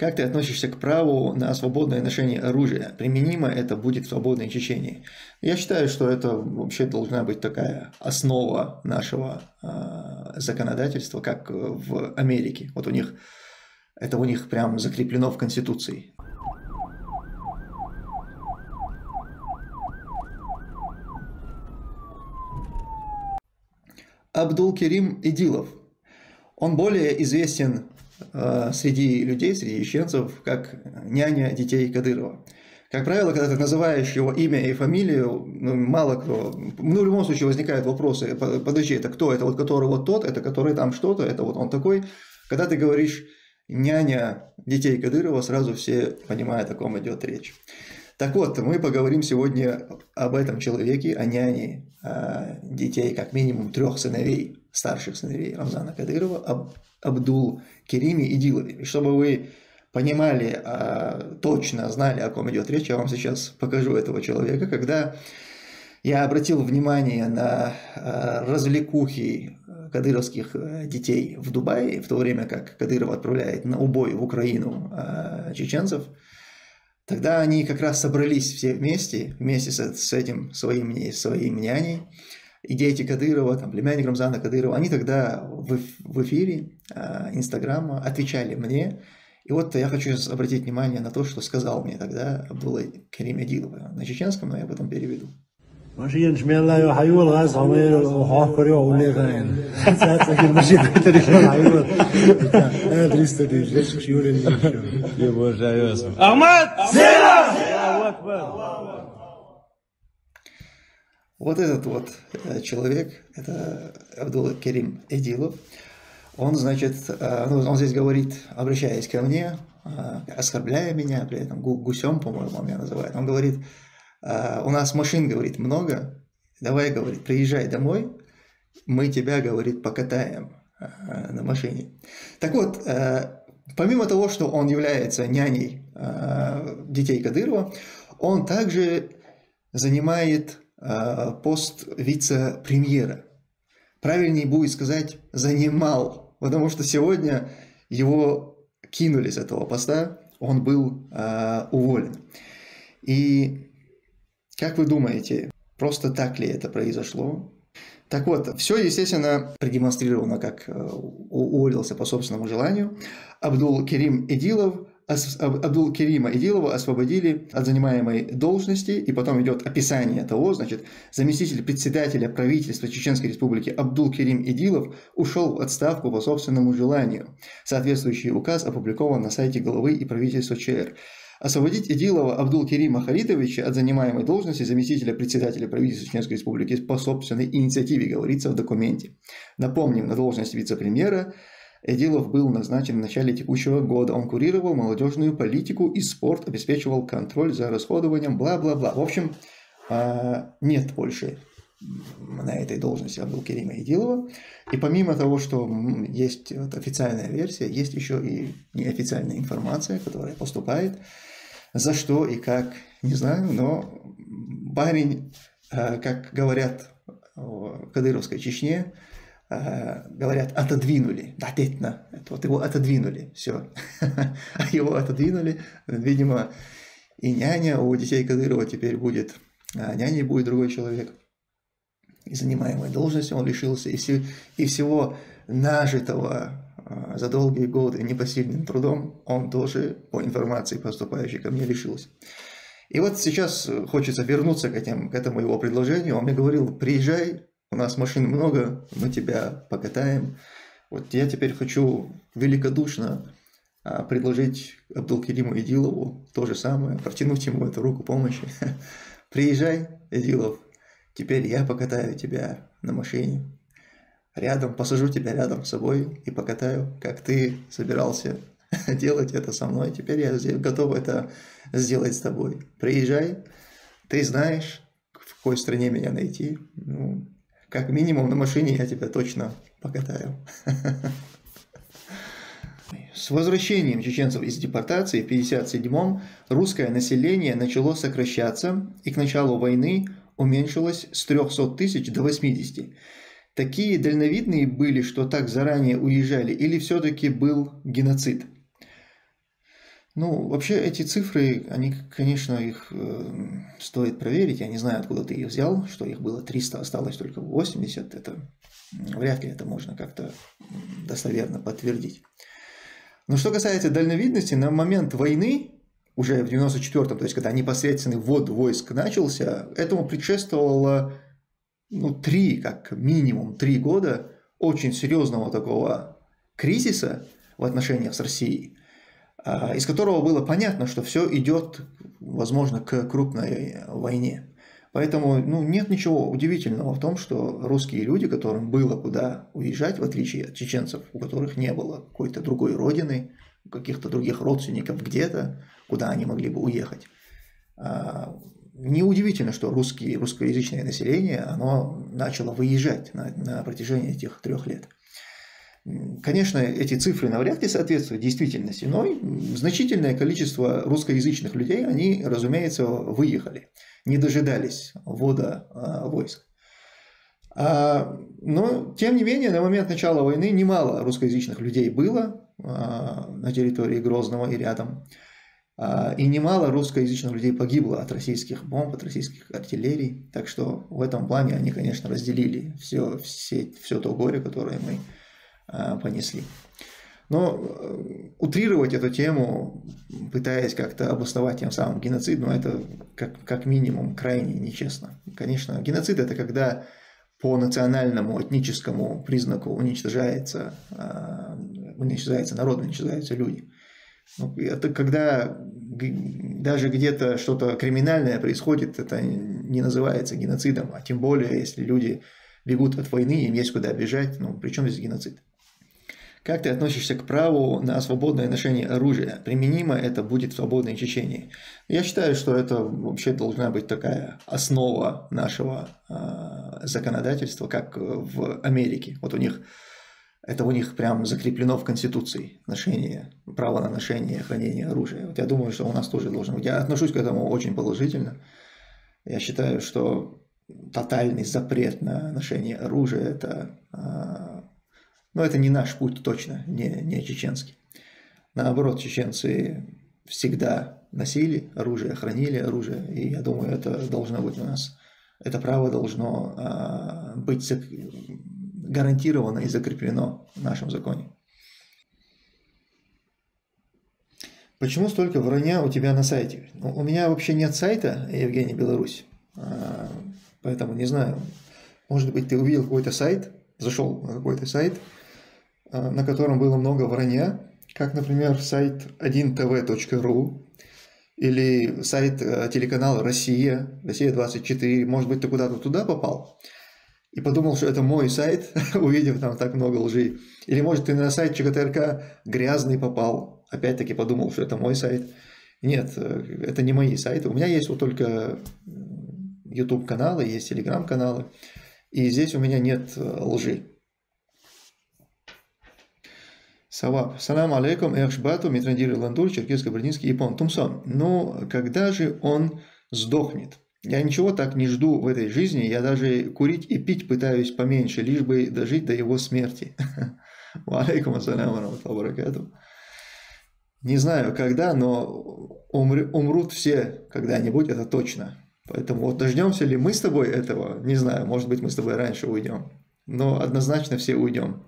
Как ты относишься к праву на свободное ношение оружия? Применимо это будет в свободной Чечении? Я считаю, что это вообще должна быть такая основа нашего э, законодательства, как в Америке. Вот у них это у них прям закреплено в Конституции. Абдул-Керим Идилов. Он более известен среди людей, среди чеченцев, как няня детей Кадырова. Как правило, когда ты называешь его имя и фамилию, ну, мало кто, ну, в любом случае возникают вопросы, подожди, это кто, это вот который вот тот, это который там что-то, это вот он такой. Когда ты говоришь няня детей Кадырова, сразу все понимают, о ком идет речь. Так вот, мы поговорим сегодня об этом человеке, о няне о детей, как минимум трех сыновей, старших сыновей Рамзана Кадырова, об Абдул Кериме и Дилове. чтобы вы понимали, а, точно знали, о ком идет речь, я вам сейчас покажу этого человека. Когда я обратил внимание на а, развлекухи кадыровских э, детей в Дубае, в то время как Кадыров отправляет на убой в Украину а, чеченцев – Тогда они как раз собрались все вместе, вместе с, с этим своим, своим няней, и дети Кадырова, там, племянник Рамзана Кадырова, они тогда в, в эфире э, Инстаграма отвечали мне. И вот я хочу обратить внимание на то, что сказал мне тогда Абдулла Карим Адилова на чеченском, но я потом переведу. ماشي نشمل لا يحيول غاز همه وحاف كريو أولي غاين ساعات سكين ماشي بيتر يشمل حيول أدريس تدريس ليش شيول يبغى جاي يوسف أحمد سيرة الله أكبر вот этот вот человек, это Абдулла Керим Эдилов, он, значит, ну, он здесь говорит, обращаясь ко мне, оскорбляя меня, при этом гусем, по-моему, он меня называет, он говорит, у нас машин, говорит, много, давай, говорит, приезжай домой, мы тебя, говорит, покатаем на машине. Так вот, помимо того, что он является няней детей Кадырова, он также занимает пост вице-премьера. Правильнее будет сказать «занимал», потому что сегодня его кинули с этого поста, он был уволен. И как вы думаете, просто так ли это произошло? Так вот, все, естественно, продемонстрировано, как э, уволился по собственному желанию. Абдул Керим Эдилов Абдул Керима Идилова освободили от занимаемой должности, и потом идет описание того, значит, заместитель председателя правительства Чеченской Республики Абдул Керим Идилов ушел в отставку по собственному желанию. Соответствующий указ опубликован на сайте главы и правительства ЧР. Освободить Идилова Абдул-Керима Харитовича от занимаемой должности заместителя председателя правительства Чеченской Республики по собственной инициативе, говорится в документе. Напомним, на должность вице-премьера Эдилов был назначен в начале текущего года. Он курировал молодежную политику и спорт, обеспечивал контроль за расходованием, бла-бла-бла. В общем, а, нет больше на этой должности Абдул-Керима Идилова. И помимо того, что есть вот официальная версия, есть еще и неофициальная информация, которая поступает за что и как, не знаю, но парень, э, как говорят в Кадыровской Чечне, говорят, отодвинули, да, детно, вот его отодвинули, все, а его отодвинули, видимо, и няня у детей Кадырова теперь будет, а няней будет другой человек, и занимаемой должности он лишился, и, все, и всего нажитого а, за долгие годы непосильным трудом, он тоже, по информации, поступающей ко мне, лишился. И вот сейчас хочется вернуться к, этим, к этому его предложению. Он мне говорил, приезжай, у нас машин много, мы тебя покатаем. Вот я теперь хочу великодушно а, предложить Абдулкериму Идилову то же самое, протянуть ему эту руку помощи. Приезжай, Идилов, теперь я покатаю тебя на машине рядом, посажу тебя рядом с собой и покатаю, как ты собирался делать это со мной. Теперь я готов это сделать с тобой. Приезжай, ты знаешь, в какой стране меня найти. Ну, как минимум на машине я тебя точно покатаю. С возвращением чеченцев из депортации в 1957-м русское население начало сокращаться и к началу войны уменьшилось с 300 тысяч до 80 такие дальновидные были, что так заранее уезжали, или все-таки был геноцид? Ну, вообще эти цифры, они, конечно, их э, стоит проверить. Я не знаю, откуда ты их взял, что их было 300, осталось только 80. Это вряд ли это можно как-то достоверно подтвердить. Но что касается дальновидности, на момент войны, уже в 94-м, то есть когда непосредственный ввод войск начался, этому предшествовало ну, три, как минимум три года очень серьезного такого кризиса в отношениях с Россией, из которого было понятно, что все идет, возможно, к крупной войне. Поэтому ну, нет ничего удивительного в том, что русские люди, которым было куда уезжать, в отличие от чеченцев, у которых не было какой-то другой родины, каких-то других родственников где-то, куда они могли бы уехать. А, неудивительно, что русские, русскоязычное население оно начало выезжать на, на протяжении этих трех лет. Конечно, эти цифры навряд ли соответствуют действительности, но значительное количество русскоязычных людей, они, разумеется, выехали, не дожидались ввода э, войск. А, но, тем не менее, на момент начала войны немало русскоязычных людей было э, на территории Грозного и рядом. И немало русскоязычных людей погибло от российских бомб, от российских артиллерий. Так что в этом плане они, конечно, разделили все, все, все то горе, которое мы понесли. Но э, утрировать эту тему, пытаясь как-то обосновать тем самым геноцид, ну это как, как минимум крайне нечестно. Конечно, геноцид это когда по национальному, этническому признаку уничтожается, э, уничтожается народ, уничтожаются люди. Ну, это когда даже где-то что-то криминальное происходит, это не называется геноцидом, а тем более, если люди бегут от войны, им есть куда бежать, ну, при чем здесь геноцид? Как ты относишься к праву на свободное ношение оружия? Применимо это будет в свободной Чечении? Я считаю, что это вообще должна быть такая основа нашего э, законодательства, как в Америке. Вот у них это у них прям закреплено в Конституции, ношение, право на ношение хранение оружия. Вот я думаю, что у нас тоже должно быть. Я отношусь к этому очень положительно. Я считаю, что тотальный запрет на ношение оружия – это а, но это не наш путь точно, не, не чеченский. Наоборот, чеченцы всегда носили оружие, хранили оружие, и я думаю, это должно быть у нас, это право должно а, быть гарантировано и закреплено в нашем законе. Почему столько вранья у тебя на сайте? У меня вообще нет сайта, Евгений Беларусь, а, поэтому не знаю, может быть, ты увидел какой-то сайт, зашел на какой-то сайт, на котором было много вранья, как, например, сайт 1tv.ru или сайт э, телеканала «Россия», «Россия-24». Может быть, ты куда-то туда попал и подумал, что это мой сайт, увидев там так много лжи. Или, может, ты на сайт ЧГТРК грязный попал, опять-таки подумал, что это мой сайт. Нет, э, это не мои сайты. У меня есть вот только YouTube-каналы, есть телеграм-каналы, и здесь у меня нет лжи. Савап. Салам алейкум, Эхшбату, Митрандир Ландур, Черкесско-Бородинский, Япон. Тумсон. Ну, когда же он сдохнет? Я ничего так не жду в этой жизни, я даже курить и пить пытаюсь поменьше, лишь бы дожить до его смерти. Алейкум ассаляму баракату. Не знаю, когда, но умрут все когда-нибудь, это точно. Поэтому вот дождемся ли мы с тобой этого, не знаю, может быть, мы с тобой раньше уйдем. Но однозначно все уйдем.